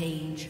Rampage.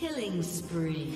Killing spree.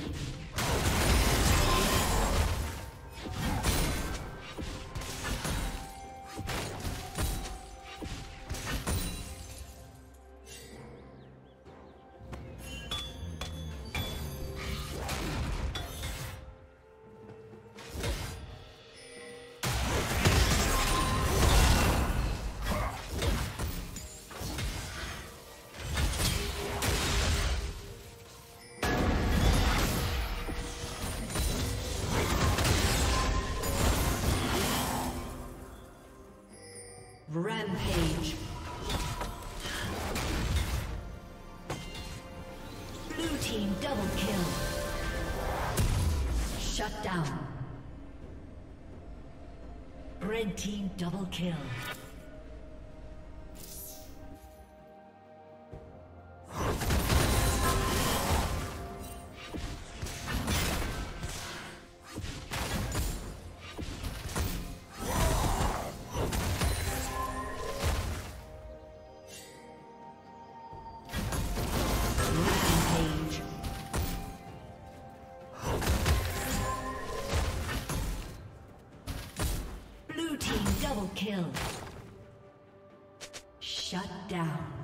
Team double kill. Kill. Shut down.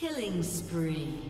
Killing spree.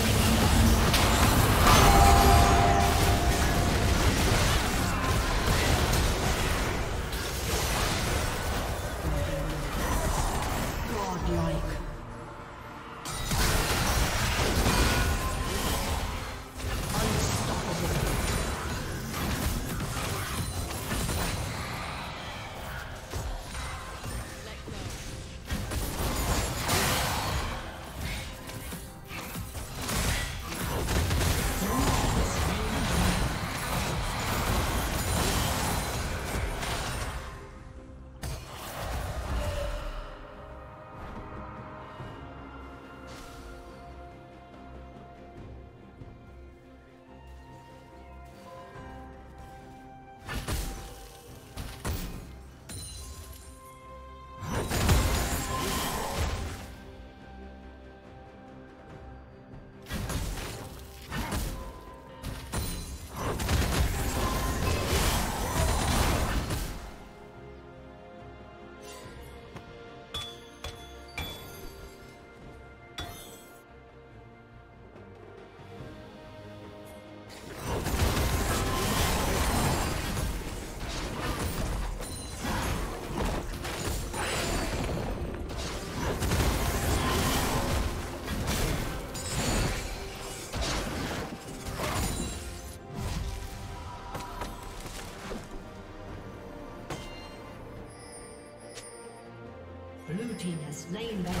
slain by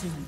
Blessing.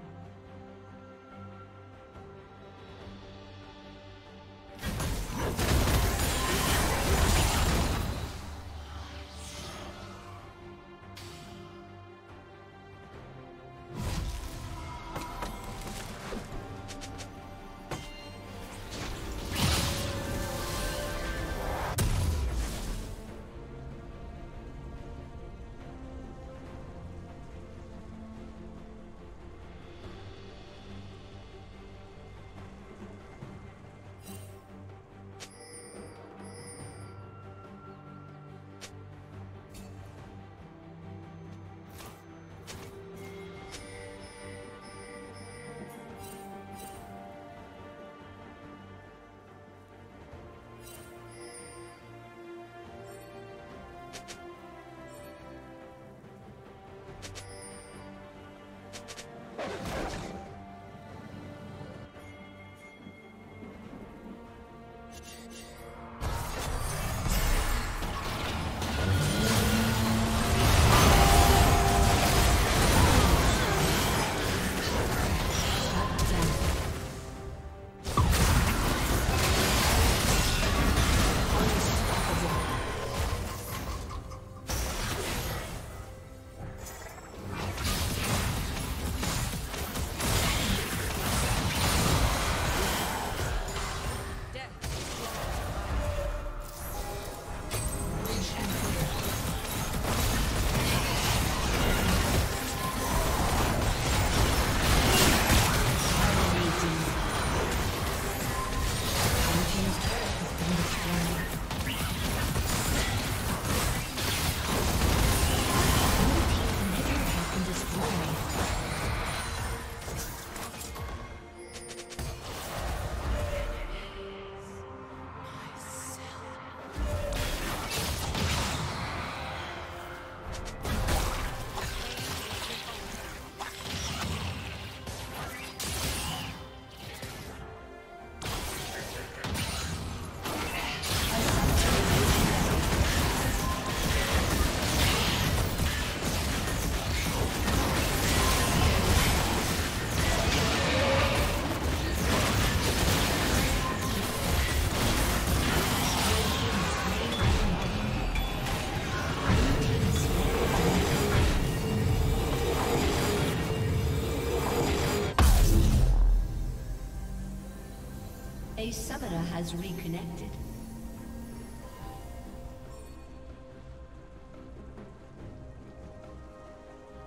Has reconnected.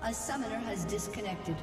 A summoner has disconnected.